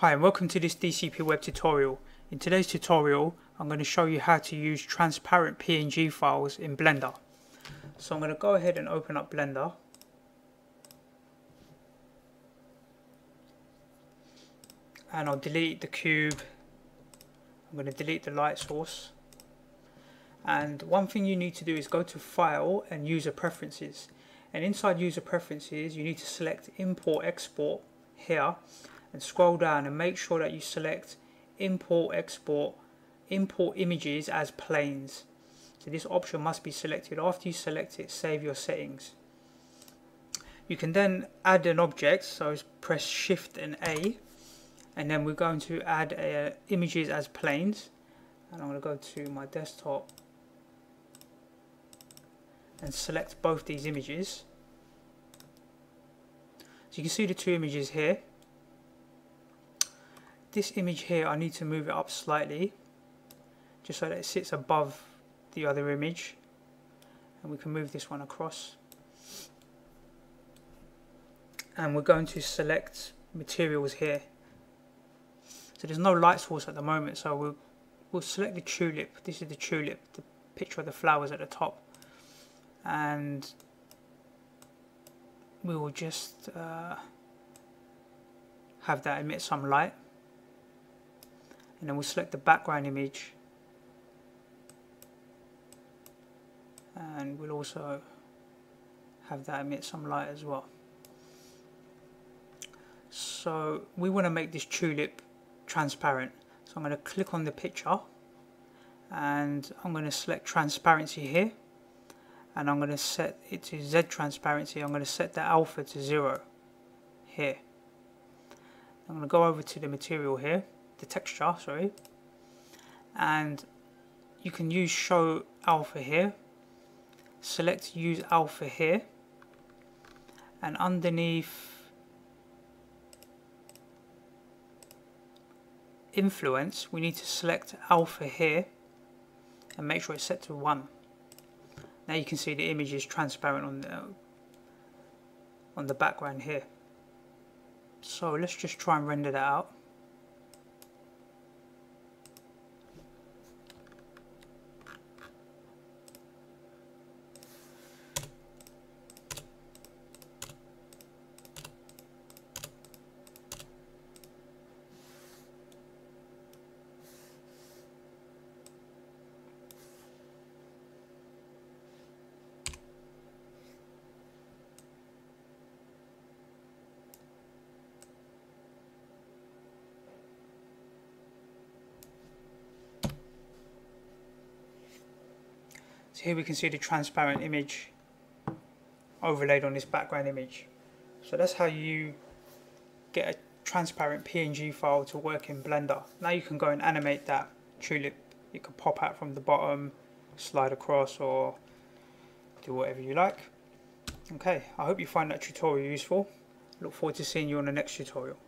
Hi and welcome to this DCP web tutorial. In today's tutorial I'm going to show you how to use transparent PNG files in Blender. So I'm going to go ahead and open up Blender. And I'll delete the cube. I'm going to delete the light source. And one thing you need to do is go to File and User Preferences. And inside User Preferences you need to select Import Export here and scroll down and make sure that you select import export import images as planes. So this option must be selected. After you select it save your settings. You can then add an object so press shift and A and then we're going to add uh, images as planes. And I'm going to go to my desktop and select both these images. So you can see the two images here this image here I need to move it up slightly just so that it sits above the other image. And we can move this one across. And we're going to select materials here. So there's no light source at the moment so we'll, we'll select the tulip. This is the tulip the picture of the flowers at the top. And we will just uh, have that emit some light and then we'll select the background image. And we'll also have that emit some light as well. So we want to make this tulip transparent. So I'm going to click on the picture. And I'm going to select transparency here. And I'm going to set it to Z transparency. I'm going to set the alpha to 0 here. I'm going to go over to the material here the texture, sorry. And you can use show alpha here. Select use alpha here. And underneath influence, we need to select alpha here and make sure it's set to 1. Now you can see the image is transparent on the, on the background here. So let's just try and render that out. So here we can see the transparent image overlaid on this background image. So that's how you get a transparent PNG file to work in Blender. Now you can go and animate that tulip. You can pop out from the bottom, slide across or do whatever you like. Okay, I hope you find that tutorial useful. Look forward to seeing you on the next tutorial.